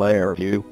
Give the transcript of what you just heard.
player view.